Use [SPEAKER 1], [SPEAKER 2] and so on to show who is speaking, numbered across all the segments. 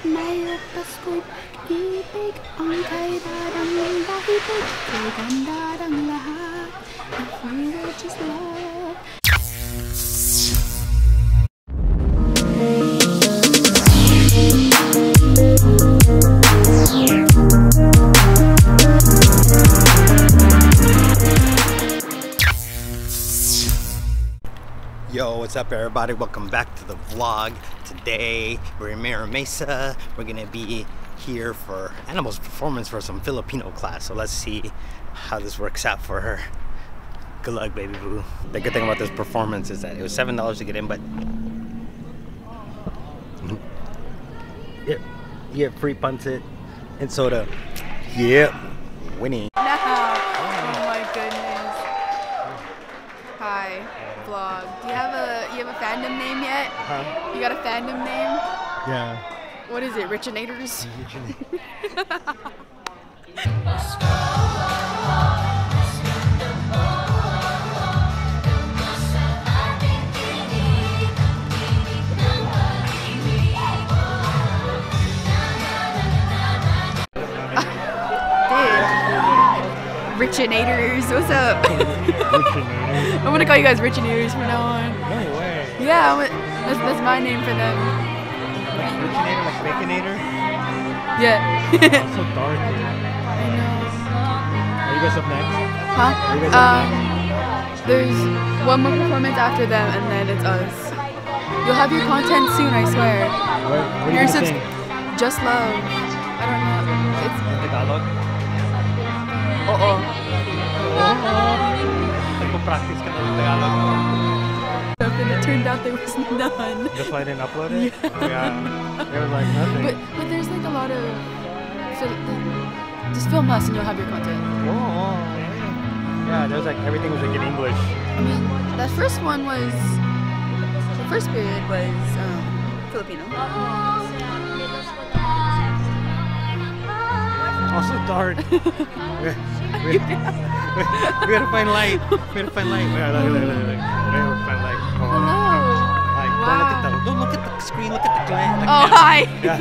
[SPEAKER 1] May Pasko'y pag-ibig Ang kay darang lahibig Kay gandarang lahat If we were just love
[SPEAKER 2] Yo, what's up everybody? Welcome back to the vlog. Today we're in Mira Mesa. We're gonna be here for Anabelle's performance for some Filipino class. So let's see how this works out for her. Good luck, baby boo. The good thing about this performance is that it was seven dollars to get in, but yeah, you get free pancit and soda. Yep, winning.
[SPEAKER 1] No. Hi, vlog. Do you have a you have a fandom name yet?
[SPEAKER 2] Huh?
[SPEAKER 1] You got a fandom name?
[SPEAKER 2] Yeah.
[SPEAKER 1] What is it? Richinators? Richinators, what's up? I'm gonna call you guys Richinators from now on.
[SPEAKER 2] No way.
[SPEAKER 1] Yeah, I'm that's, that's my name for them.
[SPEAKER 2] Originator like Baconator?
[SPEAKER 1] Yeah.
[SPEAKER 2] So dark.
[SPEAKER 1] I know.
[SPEAKER 2] Are you guys up next?
[SPEAKER 1] Huh?
[SPEAKER 2] Are you guys up
[SPEAKER 1] Um, there's one more performance after them, and then it's us. You'll have your content soon, I swear.
[SPEAKER 2] What, what are you
[SPEAKER 1] subs- Just love. I don't know. It's
[SPEAKER 2] Tagalog?
[SPEAKER 1] oo.
[SPEAKER 2] Nagpo-practice ka na ng Tagalog?
[SPEAKER 1] And it turned out there was none.
[SPEAKER 2] That's why I didn't upload it? Yeah. There was like nothing.
[SPEAKER 1] But but there's like a lot of so just film us and you'll have your content.
[SPEAKER 2] oh, oh, yeah, there was like everything was like in English.
[SPEAKER 1] I mean, that first one was the first period was um, Filipino.
[SPEAKER 2] Also dark. we, we, we, we gotta find light. We gotta find light. Wait, look, look, look, look. We gotta find light. Oh,
[SPEAKER 1] Hello.
[SPEAKER 2] Like, don't look at the don't look at the screen. Look at the the
[SPEAKER 1] Oh hi.
[SPEAKER 2] Yeah.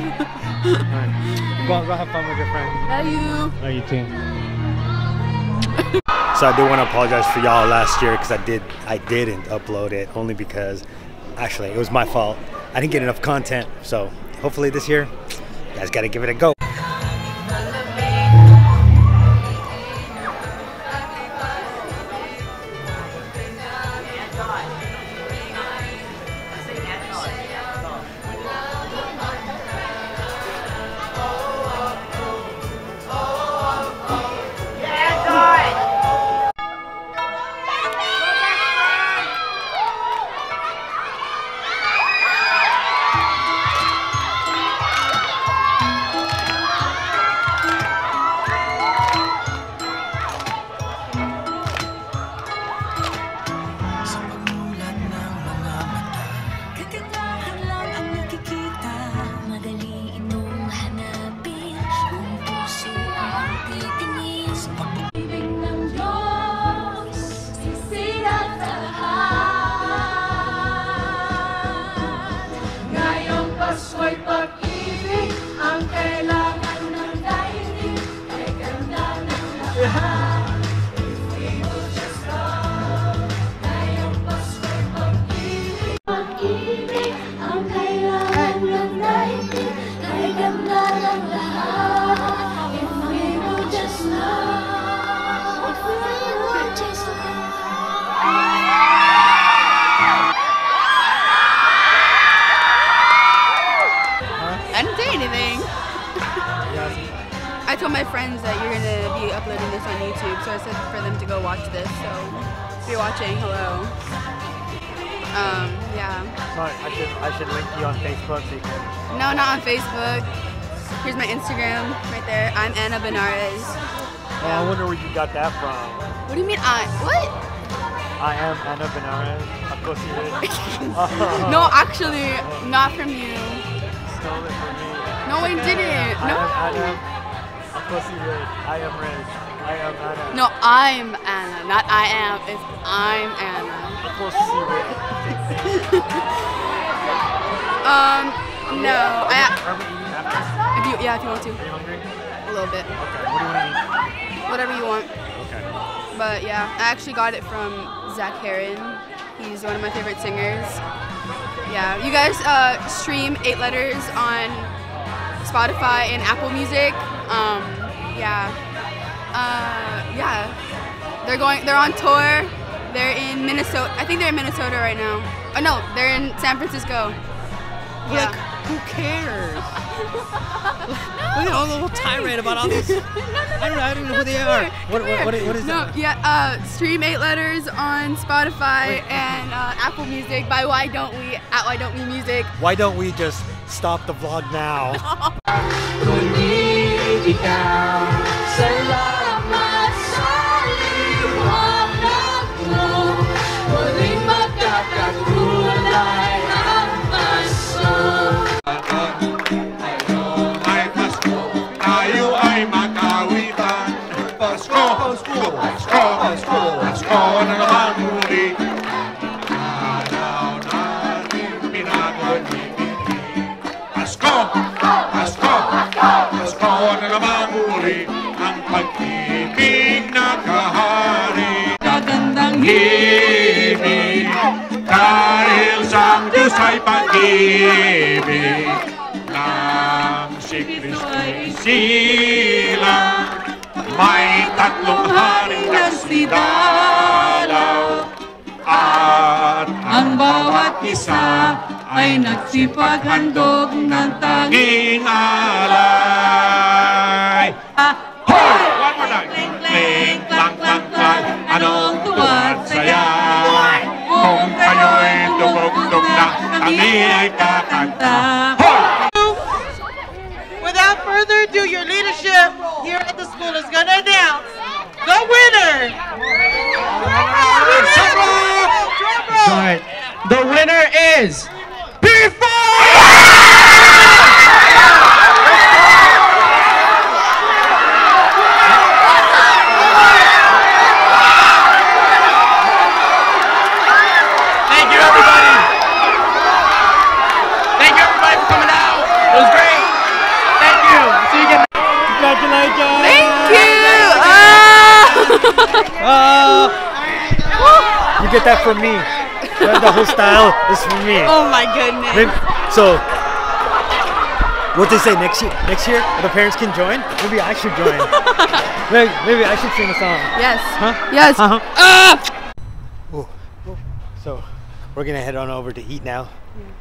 [SPEAKER 2] Alright. Go, go have fun with your friends.
[SPEAKER 1] Love you.
[SPEAKER 2] Oh, you too. so I do want to apologize for y'all last year because I did I didn't upload it only because actually it was my fault. I didn't get enough content. So hopefully this year, you guys got to give it a go.
[SPEAKER 1] I said for them to go watch this. So if you're watching, hello. Um, yeah.
[SPEAKER 2] Sorry, I should I should link you on Facebook so you can.
[SPEAKER 1] No, not on Facebook. Here's my Instagram right there. I'm Anna Benares.
[SPEAKER 2] Oh, I wonder where you got that from.
[SPEAKER 1] What do you mean I? What?
[SPEAKER 2] I am Anna Benares. Ako you Rich.
[SPEAKER 1] No, actually, not from you.
[SPEAKER 2] Stole it from me.
[SPEAKER 1] No, I didn't.
[SPEAKER 2] I
[SPEAKER 1] No.
[SPEAKER 2] am Adam. Ako si Rich. I am Rich. I am Anna.
[SPEAKER 1] No, I'm Anna, not I am. It's I'm Anna. Um, no. I,
[SPEAKER 2] Are we eating after
[SPEAKER 1] yeah, if you want to.
[SPEAKER 3] Are you hungry?
[SPEAKER 1] A little bit.
[SPEAKER 3] Okay. What do you want to
[SPEAKER 1] Whatever you want.
[SPEAKER 3] Okay.
[SPEAKER 1] But yeah, I actually got it from Zach Herron. He's one of my favorite singers. Yeah, you guys uh, stream Eight Letters on Spotify and Apple Music. Um, yeah, uh, yeah. They're going. They're on tour. They're in Minnesota. I think they're in Minnesota right now. Oh no, they're in San Francisco.
[SPEAKER 2] Like,
[SPEAKER 1] Yeah.
[SPEAKER 2] who cares? Look at all the whole tirade about all this. I don't know. I don't know who they are. What, what, what, what is
[SPEAKER 1] no,
[SPEAKER 2] that?
[SPEAKER 1] yeah, uh, stream eight letters on Spotify and uh, Apple Music by Why Don't We at Why Don't We Music.
[SPEAKER 2] Why don't we just stop the vlog now?
[SPEAKER 4] Pasko, Pasko, Pasko na naman muli. Ang pag-ibig na kahari.
[SPEAKER 5] Kagandang
[SPEAKER 4] Ibig, dahil sa Diyos ay pag-ibig ng si Kristo'y silang may tatlong ang bawat isa ay nagsipaghandog ng tanging alay. Hoy! One more time. Kling, kling, klang, klang, klang. Anong tuwa at saya? Kung kayo'y tumugtog na, kami ay kakanta. Hoy!
[SPEAKER 6] Without further ado, your leadership here at the school is going to announce the winner.
[SPEAKER 4] Right. The winner is
[SPEAKER 7] Thank you, everybody. Thank you, everybody, for coming out. It was great. Thank you. See you again.
[SPEAKER 2] Congratulations!
[SPEAKER 1] Thank you. Ah.
[SPEAKER 2] Uh, you get that from me. The whole style is for me.
[SPEAKER 1] oh my goodness.
[SPEAKER 2] Maybe, so, what they say next year? Next year, the parents can join. Maybe I should join. maybe, maybe I should sing a song.
[SPEAKER 1] Yes.
[SPEAKER 2] Huh?
[SPEAKER 1] Yes.
[SPEAKER 2] Uh-huh.
[SPEAKER 1] Ah!
[SPEAKER 2] Ooh, ooh. So, we're gonna head on over to eat now.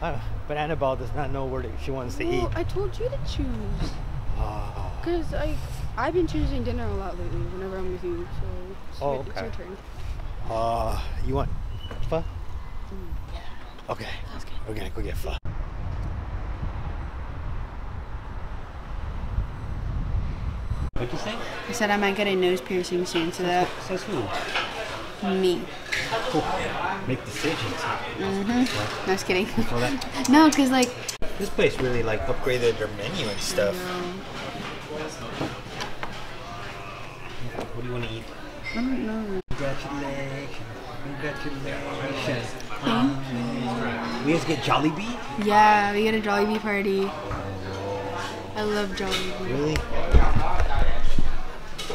[SPEAKER 2] Yeah. Uh, but Annabelle does not know where to, she wants to eat.
[SPEAKER 1] I told you to choose.
[SPEAKER 2] Oh,
[SPEAKER 1] Cause I, I've been choosing dinner a lot lately. Whenever I'm with you, so it's,
[SPEAKER 2] Oh,
[SPEAKER 1] your, it's your
[SPEAKER 2] okay.
[SPEAKER 1] turn.
[SPEAKER 2] uh, you want pho?
[SPEAKER 1] Mm,
[SPEAKER 2] Okay, we're gonna go get pho. What'd you say?
[SPEAKER 1] I said I might get a nose piercing soon, so that
[SPEAKER 2] Says who?
[SPEAKER 1] me.
[SPEAKER 2] Make decisions.
[SPEAKER 1] Mm-hmm. No, just kidding. No, cause like
[SPEAKER 2] this place really like upgraded their menu and stuff. What do you want to eat?
[SPEAKER 1] I don't know.
[SPEAKER 2] Congratulations. Congratulations. We guys get Jolly Jollibee?
[SPEAKER 1] Yeah, we get a Jolly Jollibee party. I love Jollibee.
[SPEAKER 2] Really?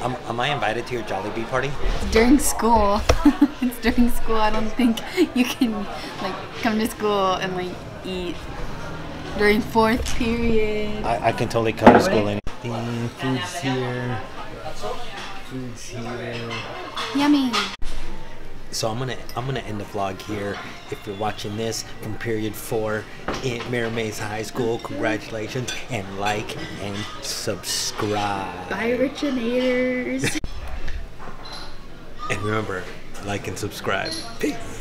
[SPEAKER 2] Um, am I invited to your Jolly Jollibee party?
[SPEAKER 1] It's during school. it's during school. I don't think you can like come to school and like eat during fourth period.
[SPEAKER 2] I, I can totally come to school and food's here. Food's here.
[SPEAKER 1] Yummy.
[SPEAKER 2] So I'm gonna I'm gonna end the vlog here. If you're watching this from period four in Mira Mesa High School, congratulations and like and subscribe.
[SPEAKER 1] Bye, Richinators.
[SPEAKER 2] And remember, like and subscribe. Peace.